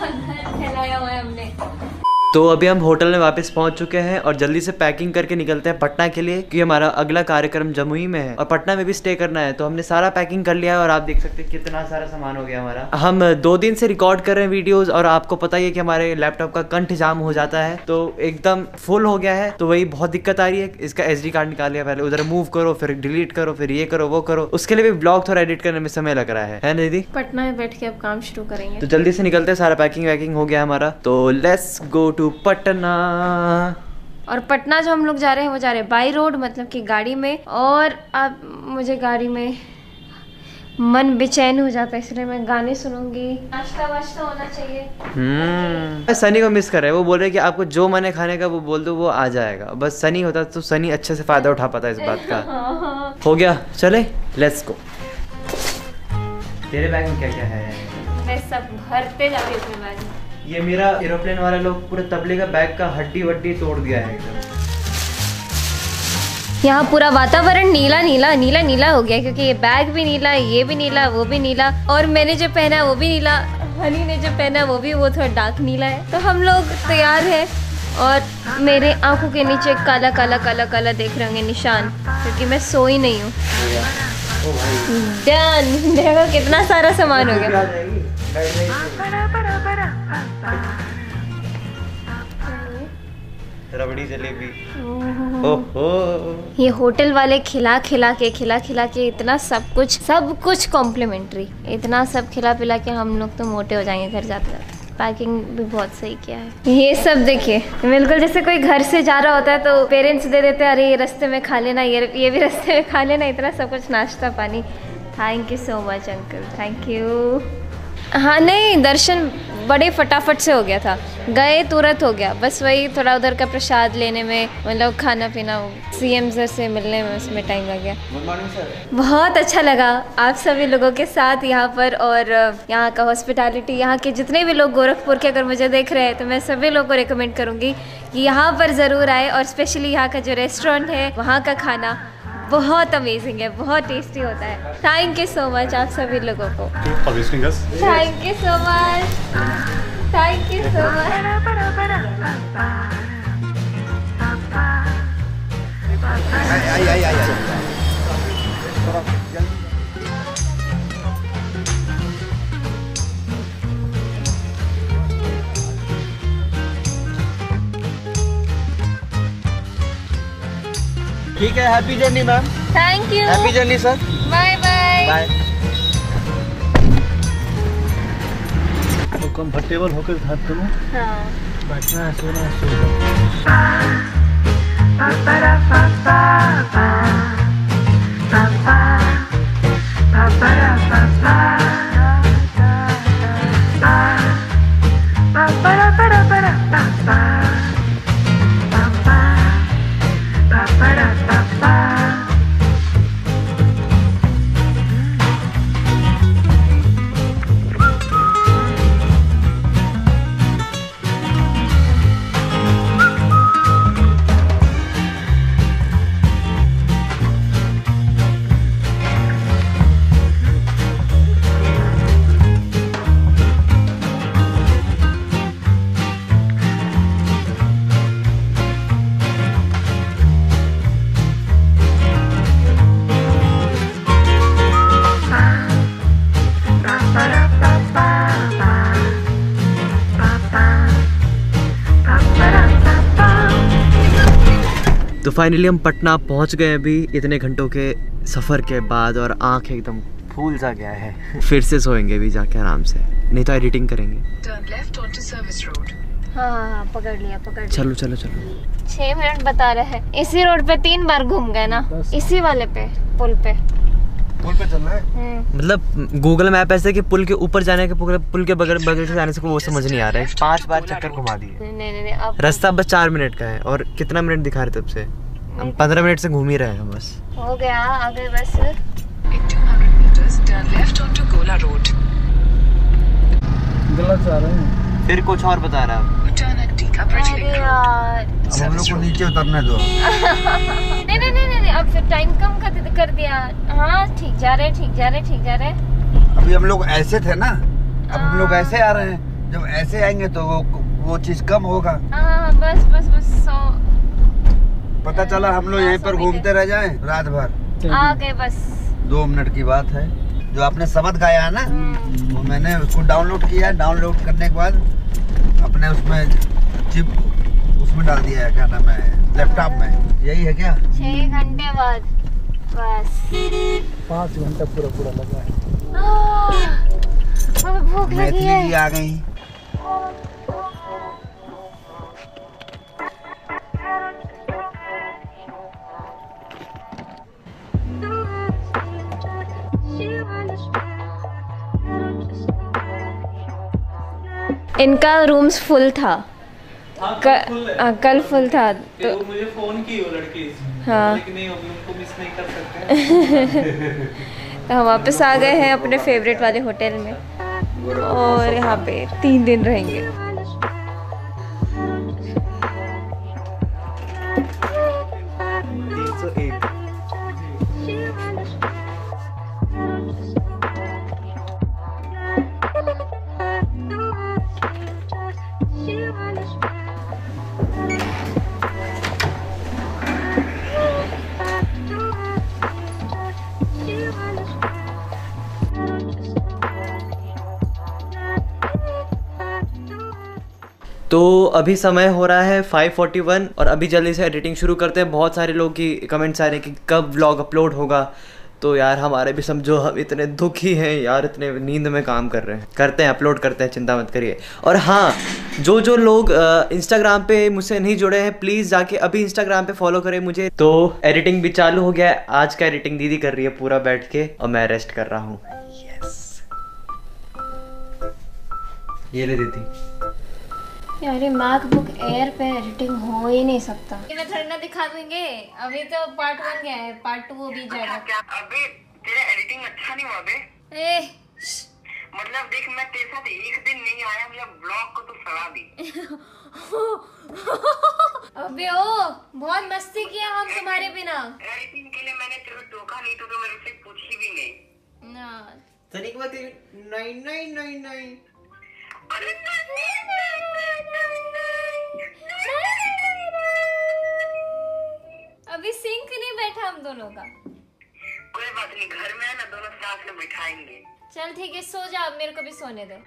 घर फैलाया हुआ है हमने तो अभी हम होटल में वापस पहुँच चुके हैं और जल्दी से पैकिंग करके निकलते हैं पटना के लिए क्योंकि हमारा अगला कार्यक्रम जमुई में है। और पटना में भी स्टे करना है तो हमने सारा पैकिंग कर लिया है और आप देख सकते हैं कितना सारा सामान हो गया हमारा। हम दो दिन से रिकॉर्ड कर रहे हैं वीडियोस और आपको पता ही है कि हमारे लैपटॉप का कंठ जाम हो जाता है तो एकदम फुल हो गया है। तो वही बहुत दिक्कत आ रही है इसका एसडी कार्ड निकाल लिया पहले उधर मूव करो फिर डिलीट करो फिर ये करो वो करो। उसके लिए भी ब्लॉग थोड़ा एडिट करने में समय लग रहा है। है ना दीदी? पटना में बैठ के अब काम शुरू करेंगे। तो जल्दी से निकलते हैं सारा पैकिंग वैकिंग हो गया हमारा। तो लेट्स गो टू पटना। और पटना जो हम लोग जा रहे हैं वो जा रहे हैं बाई रोड मतलब कि गाड़ी में। और अब मुझे गाड़ी में मन बेचैन हो जाता है इसलिए मैं गाने सुनूँगी। नाश्ता वाश्ता होना चाहिए। हम्म। सनी को मिस कर रहे हैं वो बोल रहे हैं कि आपको जो मन है खाने का वो बोल दो वो आ जाएगा। बस सनी होता तो सनी अच्छे से फ़ायदा उठा पाता इस बात का। हो गया चले लेट्स गो तेरे बैग में क्या क्या है? मैं सब भरते जा रही हूँ अपने बैग में। ये मेरा एरोप्लेन वाले लोग पूरे तबले का बैग का हड्डी वड्डी तोड़ दिया है एकदम। यहाँ पूरा वातावरण नीला नीला नीला नीला हो गया क्योंकि ये बैग भी नीला ये भी नीला वो भी नीला और मैंने जो पहना वो भी नीला हनी ने जो पहना वो भी वो थोड़ा डार्क नीला है। तो हम लोग तैयार है और मेरे आँखों के नीचे काला काला काला काला देख रहे होंगे निशान क्योंकि मैं सो ही। नहीं हूँ डन देखो कितना सारा सामान हो गया। रबड़ी जलेबी। ओहो। ये होटल वाले खिला खिला के खिला खिला के इतना सब कुछ सब कुछ कॉम्प्लीमेंट्री इतना सब खिला पिला के हम लोग तो मोटे हो जाएँगे घर जाते जाते। पैकिंग भी बहुत सही किया है। ये सब देखिए बिल्कुल जैसे कोई घर से जा रहा होता है तो पेरेंट्स दे देते हैं अरे ये रास्ते में खा लेना ये ये भी रास्ते में खा लेना। इतना सब कुछ नाश्ता पानी। Thank you so much uncle thank you हाँ नहीं दर्शन बड़े फटाफट से हो गया था। गए तुरंत हो गया। बस वही थोड़ा उधर का प्रसाद लेने में मतलब खाना पीना सी एम सर से मिलने में उसमें टाइम लग गया। बहुत अच्छा लगा आप सभी लोगों के साथ यहाँ पर और यहाँ का हॉस्पिटैलिटी यहाँ के जितने भी लोग गोरखपुर के अगर मुझे देख रहे हैं तो मैं सभी लोगों को रिकमेंड करूँगी कि यहाँ पर ज़रूर आए और स्पेशली यहाँ का जो रेस्टोरेंट है वहाँ का खाना बहुत अमेजिंग है बहुत टेस्टी होता है। थैंक यू सो मच आप सभी लोगों को. Thank you so much thank you so much ठीक है happy journey ma'am thank you happy journey sir bye bye bye तो कंफर्टेबल होकर हाथ करो हाँ। बैठना है सोना है सो तो फाइनली हम पटना पहुँच गए अभी इतने घंटों के सफ़र के बाद और आँख एकदम फूल सा गया है। फिर से सोएँगे अभी जाके आराम से। नहीं तो एडिटिंग करेंगे. हाँ हाँ हाँ पकड़ लिया पकड़ लिया। चलो चलो चलो। छह मिनट बता रहे हैं। इसी रोड पे तीन बार घूम गए ना? इसी वाले पे पुल पे। पुल पे चलना है? हम्म। मतलब गूगल मैप ऐसे कि पुल के ऊपर जाने के पुल के बगल बगल से जाने से वो समझ नहीं आ रहा है। पाँच बार चक्कर घुमा दिए। नहीं नहीं नहीं रास्ता बस चार मिनट का है। और कितना मिनट दिखा रहे थे हम पंद्रह मिनट से घूम ही रहे हैं बस। हो गया आगे बस। In 200 meters, turn left onto Gola Road. गलत जा रहे हैं फिर कुछ और बता रहा है। हम लोग को नीचे उतरने दो। नहीं नहीं नहीं नहीं नहीं, अब फिर टाइम कम कर कर दिया। हाँ ठीक जा रहे ठीक जा रहे ठीक जा रहे। अभी हम लोग ऐसे थे ना अब हम लोग ऐसे आ रहे हैं। जब ऐसे आएँगे तो वो वो चीज़ कम होगा। हाँ बस बस बस सौ पता चला हम लोग यहीं पर घूमते रह जाएँ रात भर आ गए बस। दो मिनट की बात है। जो आपने शब्द गाया है ना वो मैंने उसको डाउनलोड किया डाउनलोड करने के बाद अपने उसमें चिप उसमें डाल दिया है क्या नाम है लैपटॉप में। यही है क्या? छह घंटे बाद बस। पाँच घंटा पूरा पूरा लगा है। भूख लगी मैथिली है। आ गई। इनका रूम्स फुल था। हाँ, कल फुल फुल था तो मुझे फ़ोन की हो लड़की। हाँ। लेकिन नहीं अभी उनको मिस नहीं कर सकते। तो हम वापस आ गए हैं अपने फेवरेट वाले होटल में। और यहाँ पे तीन दिन रहेंगे। तो अभी समय हो रहा है 5:41 और अभी जल्दी से एडिटिंग शुरू करते हैं। बहुत सारे लोग की कमेंट्स आ रहे हैं कि कब व्लॉग अपलोड होगा। तो यार, हमारे भी समझो, हम इतने दुखी हैं, यार, इतने नींद में काम कर रहे हैं। करते हैं अपलोड करते हैं, चिंता मत करिए। और हाँ जो जो लोग इंस्टाग्राम पे मुझसे नहीं जुड़े हैं प्लीज़ जाके अभी इंस्टाग्राम पे फॉलो करें मुझे। तो एडिटिंग भी चालू हो गया है। आज का एडिटिंग दीदी कर रही है पूरा बैठ के और मैं रेस्ट कर रहा हूँ। यस ये ले दीदी। यार मैकबुक एयर पे एडिटिंग हो ही नहीं सकता। मैं थोड़ा ना दिखा देंगे। अभी तो पार्ट वन गया है पार्ट टू अभी जाएगा क्या अबे तेरा एडिटिंग अच्छा नहीं हुआ बे ए मतलब देख मैं तेरे साथ एक दिन नहीं आया मतलब ब्लॉग को तो सड़ा दी। अबे ओ बहुत मस्ती किया हम तुम्हारे बिना। एडिटिंग के लिए मैंने तेरे को टोका नहीं तो, तो मेरे से पूछी भी नहीं। ना। तनिक बात नहीं नहीं नहीं नहीं अरे नहीं, नहीं, नहीं, नहीं, अभी सिंक नहीं बैठा हम दोनों का। कोई बात नहीं घर में है ना दोनों साथ में बिठाएँगे। चल ठीक है सो जा मेरे को भी सोने दो।